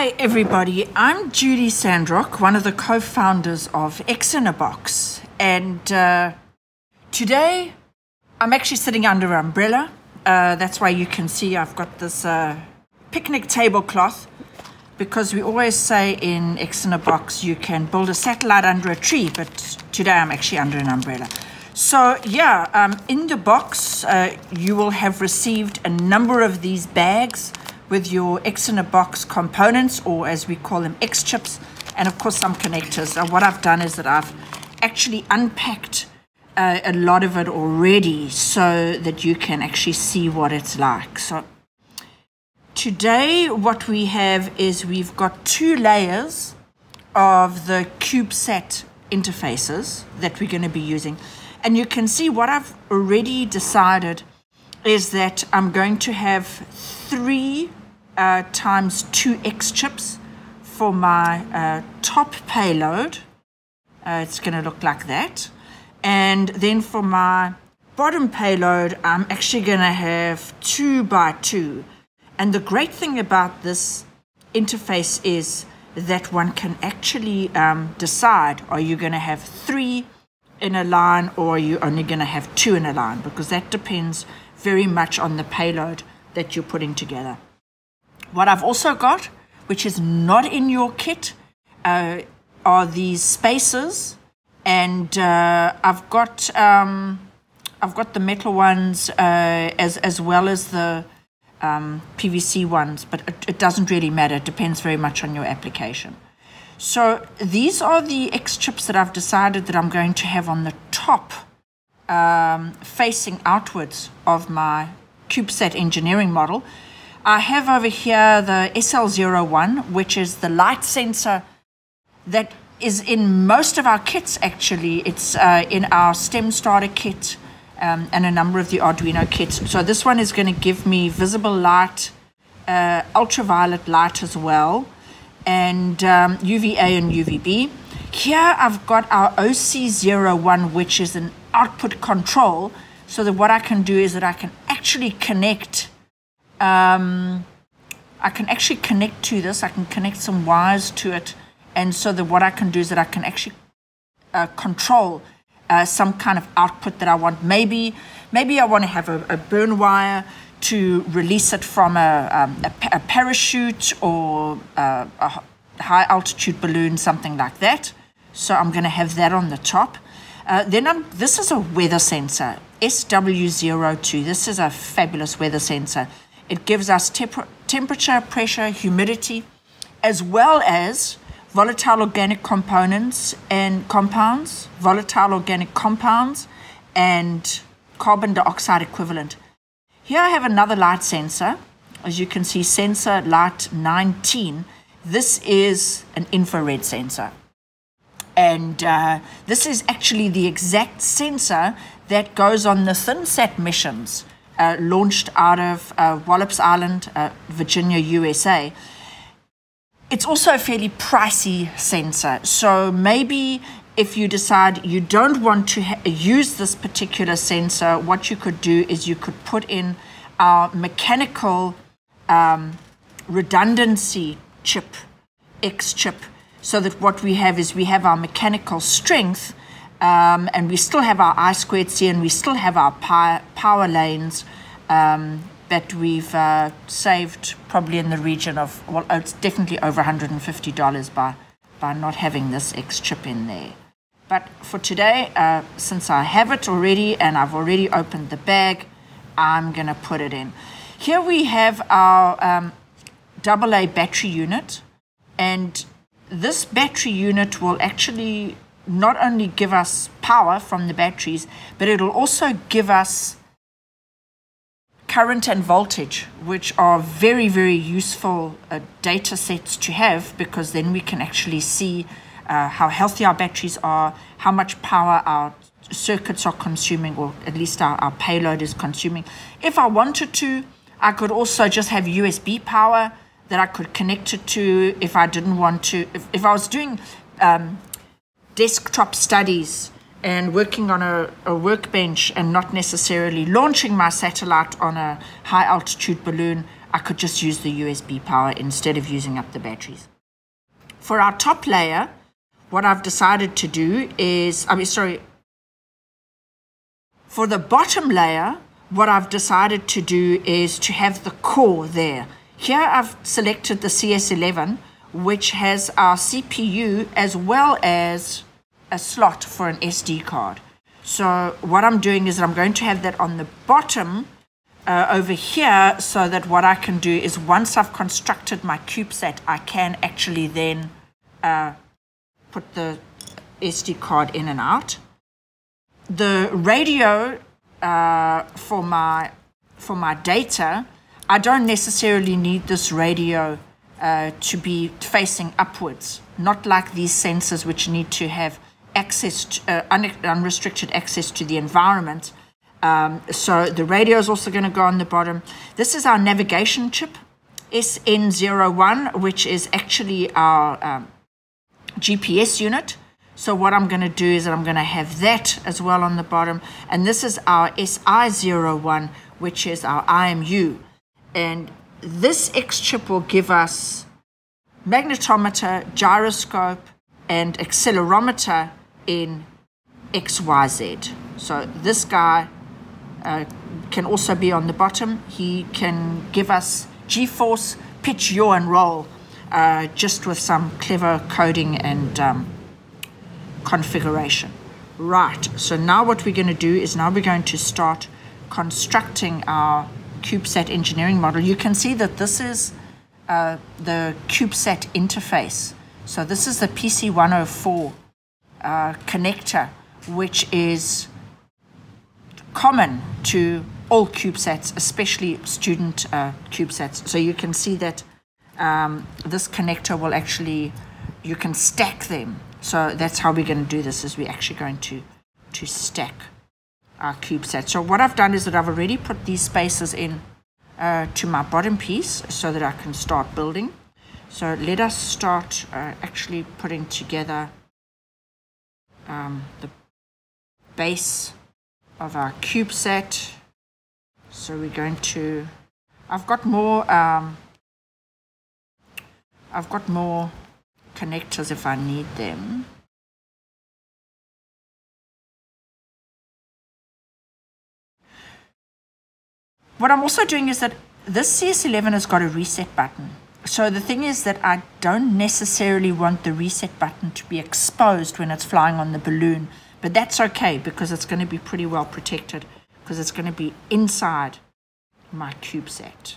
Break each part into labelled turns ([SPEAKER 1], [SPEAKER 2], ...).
[SPEAKER 1] Hi, everybody. I'm Judy Sandrock, one of the co founders of XinaBox. And uh, today I'm actually sitting under an umbrella. Uh, that's why you can see I've got this uh, picnic tablecloth because we always say in XinaBox you can build a satellite under a tree, but today I'm actually under an umbrella. So, yeah, um, in the box, uh, you will have received a number of these bags with your XinaBox components, or as we call them, X chips, and of course, some connectors. And what I've done is that I've actually unpacked uh, a lot of it already so that you can actually see what it's like. So, today, what we have is we've got two layers of the CubeSat interfaces that we're going to be using. And you can see what I've already decided is that I'm going to have three uh, times two X chips for my uh, top payload. Uh, it's going to look like that. And then for my bottom payload, I'm actually going to have two by two. And the great thing about this interface is that one can actually um, decide are you going to have three in a line or are you only going to have two in a line because that depends very much on the payload that you're putting together. What I've also got, which is not in your kit, uh, are these spacers, and uh, I've got um, I've got the metal ones uh, as as well as the um, PVC ones, but it, it doesn't really matter. It depends very much on your application. So these are the X chips that I've decided that I'm going to have on the top um, facing outwards of my CubeSat engineering model. I have over here the SL01, which is the light sensor that is in most of our kits actually. It's uh, in our STEM starter kit um, and a number of the Arduino kits. So this one is going to give me visible light, uh, ultraviolet light as well and um, UVA and UVB. Here I've got our OC01, which is an output control, so that what I can do is that I can actually connect, um, I can actually connect to this, I can connect some wires to it, and so that what I can do is that I can actually uh, control uh, some kind of output that I want. Maybe, maybe I want to have a, a burn wire to release it from a, um, a, a parachute or a, a, high altitude balloon, something like that. So I'm going to have that on the top. Uh, then I'm, this is a weather sensor, SW02. This is a fabulous weather sensor. It gives us temp- temperature, pressure, humidity, as well as volatile organic components and compounds, volatile organic compounds, and carbon dioxide equivalent. Here I have another light sensor. As you can see, sensor light 19. This is an infrared sensor. And uh, this is actually the exact sensor that goes on the ThinSat missions uh, launched out of uh, Wallops Island, uh, Virginia, USA. It's also a fairly pricey sensor. So maybe if you decide you don't want to use this particular sensor, what you could do is you could put in our mechanical um, redundancy chip, X chip, so that what we have is we have our mechanical strength um, and we still have our I squared C and we still have our power, power lanes um, that we've uh, saved probably in the region of, well, it's definitely over $150 by, by not having this X chip in there. But for today, uh, since I have it already and I've already opened the bag, I'm going to put it in. Here we have our um, AA battery unit, and this battery unit will actually not only give us power from the batteries, but it'll also give us current and voltage, which are very, very useful uh, data sets to have because then we can actually see uh, how healthy our batteries are, how much power our circuits are consuming, or at least our, our payload is consuming. If I wanted to, I could also just have USB power that I could connect it to if I didn't want to. If, if I was doing um, desktop studies and working on a, a, workbench and not necessarily launching my satellite on a high altitude balloon, I could just use the USB power instead of using up the batteries. For our top layer, what I've decided to do is, I mean, sorry, for the bottom layer, what I've decided to do is to have the core there. Here I've selected the CS11, which has our CPU as well as a slot for an SD card. So what I'm doing is I'm going to have that on the bottom uh, over here so that what I can do is once I've constructed my CubeSat, I can actually then uh, put the SD card in and out. The radio uh, for my for my data, I don't necessarily need this radio uh, to be facing upwards, not like these sensors which need to have access to, uh, unrestricted access to the environment. Um, so the radio is also going to go on the bottom. This is our navigation chip, SN01, which is actually our um, GPS unit. So what I'm going to do is I'm going to have that as well on the bottom. And this is our SI01, which is our IMU. And this X chip will give us magnetometer, gyroscope, and accelerometer in XYZ. So this guy uh, can also be on the bottom. He can give us G-force, pitch, yaw, and roll uh, just with some clever coding and um, configuration. Right, so now what we're going to do is now we're going to start constructing our CubeSat engineering model. You can see that this is uh, the CubeSat interface. So this is the PC104 uh, connector, which is common to all CubeSats, especially student uh, CubeSats. So you can see that um, this connector will actually, you can stack them. So that's how we're going to do this, is we're actually going to, to stack our CubeSat. So what I've done is that I've already put these spaces in uh, to my bottom piece so that I can start building. So let us start uh, actually putting together um, the base of our CubeSat. So we're going to, I've got more, um, I've got more connectors if I need them. What I'm also doing is that this CS11 has got a reset button. So the thing is that I don't necessarily want the reset button to be exposed when it's flying on the balloon, but that's okay because it's going to be pretty well protected because it's going to be inside my CubeSat.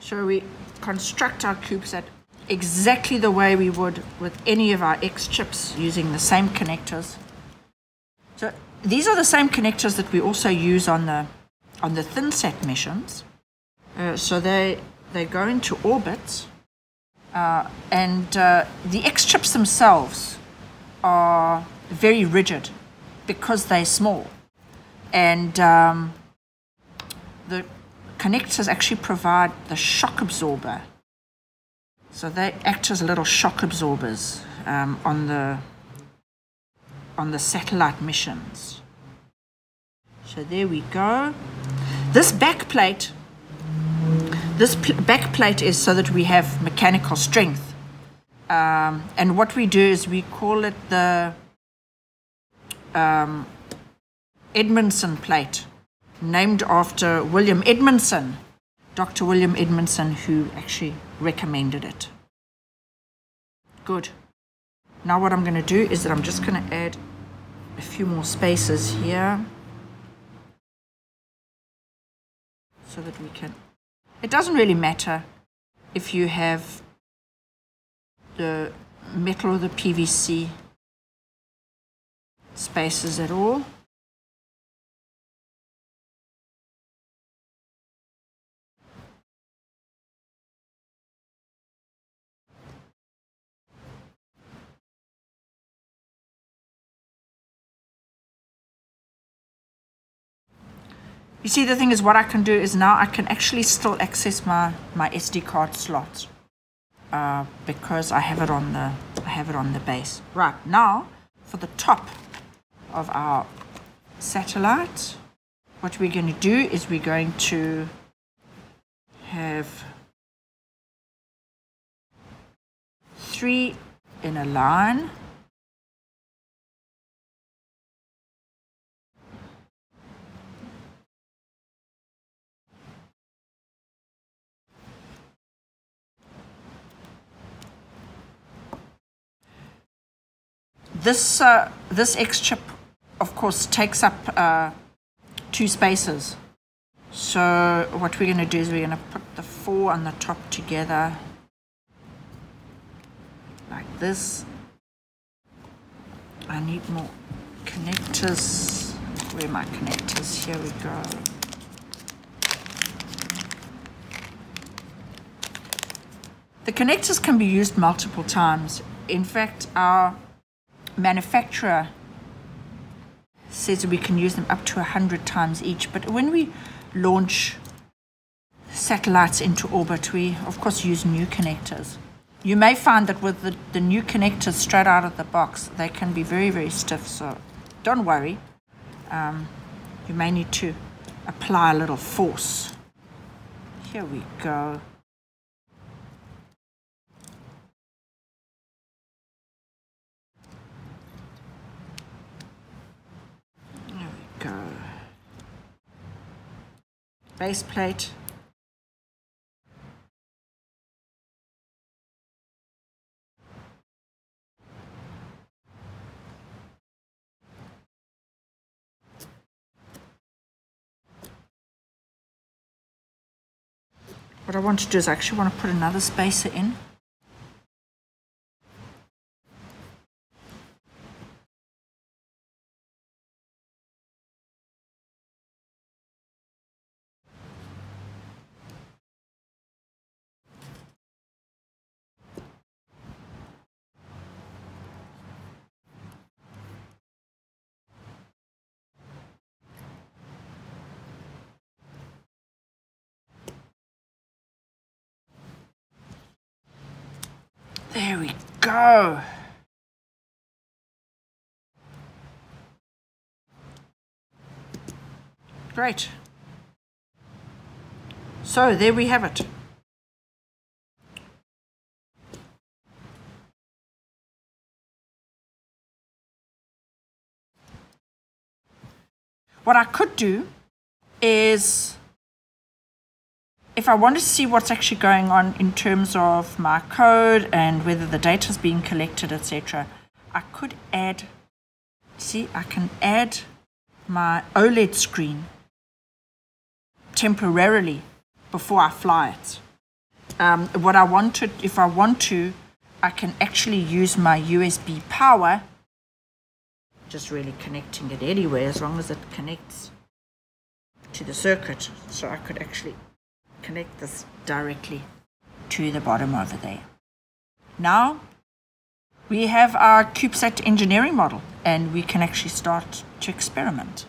[SPEAKER 1] So we construct our CubeSat exactly the way we would with any of our X chips using the same connectors. So these are the same connectors that we also use on the on the ThinSat missions. Uh, so they they go into orbit, uh, and uh, the X chips themselves are very rigid because they're small, and um, the connectors actually provide the shock absorber. So they act as little shock absorbers um, on the on the satellite missions. So there we go. This back plate, this back plate is so that we have mechanical strength. Um, and what we do is we call it the um, Edmondson plate, named after William Edmondson, Dr. William Edmondson, who actually recommended it. Good. Now what I'm going to do is that I'm just going to add a few more spaces here. So that we can... It doesn't really matter if you have the metal or the PVC spaces at all. You see, the thing is, what I can do is now I can actually still access my, my SD card slot uh, because I have it on the I have it on the base. Right now, for the top of our satellite, what we're going to do is we're going to have three in a line. This, uh, this X chip, of course, takes up uh, two spaces. So what we're going to do is we're going to put the four on the top together like this. I need more connectors. Where are my connectors? Here we go. The connectors can be used multiple times. In fact, our manufacturer says we can use them up to 100 times each. But when we launch satellites into orbit, we of course use new connectors. You may find that with the, the new connectors straight out of the box, they can be very, very stiff. So don't worry. Um, you may need to apply a little force. Here we go. go. Base plate. What I want to do is I actually want to put another spacer in. There we go. Great. So there we have it. What I could do is if I wanted to see what's actually going on in terms of my code and whether the data is being collected, etc., I could add, see, I can add my OLED screen temporarily before I fly it. Um, what I wanted, if I want to, I can actually use my USB power, just really connecting it anywhere as long as it connects to the circuit. So I could actually connect this directly to the bottom over there. Now we have our CubeSat engineering model and we can actually start to experiment.